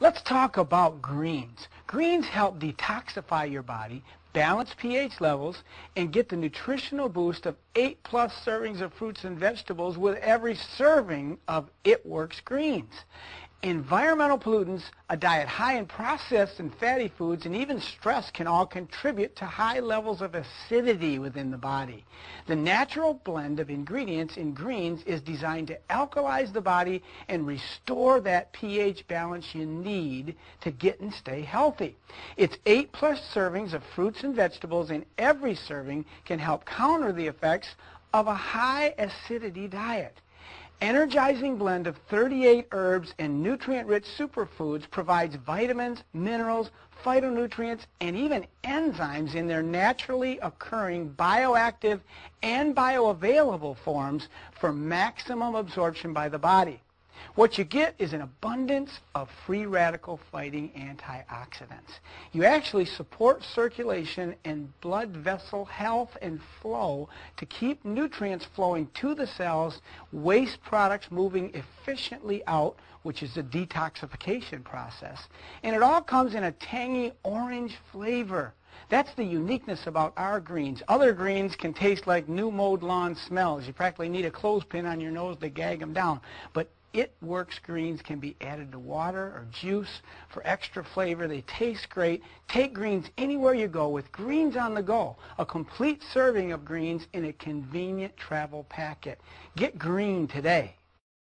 Let's talk about greens. Greens help detoxify your body, balance pH levels, and get the nutritional boost of 8 plus servings of fruits and vegetables with every serving of It Works Greens. Environmental pollutants, a diet high in processed and fatty foods, and even stress can all contribute to high levels of acidity within the body. The natural blend of ingredients in greens is designed to alkalize the body and restore that pH balance you need to get and stay healthy. It's eight plus servings of fruits and vegetables, and every serving can help counter the effects of a high acidity diet energizing blend of 38 herbs and nutrient-rich superfoods provides vitamins, minerals, phytonutrients, and even enzymes in their naturally occurring bioactive and bioavailable forms for maximum absorption by the body. What you get is an abundance of free radical fighting antioxidants. You actually support circulation and blood vessel health and flow to keep nutrients flowing to the cells, waste products moving efficiently out, which is the detoxification process. And it all comes in a tangy orange flavor. That's the uniqueness about our greens. Other greens can taste like new mowed lawn smells. You practically need a clothespin on your nose to gag them down. But it Works greens can be added to water or juice for extra flavor. They taste great. Take greens anywhere you go with Greens on the Go, a complete serving of greens in a convenient travel packet. Get green today.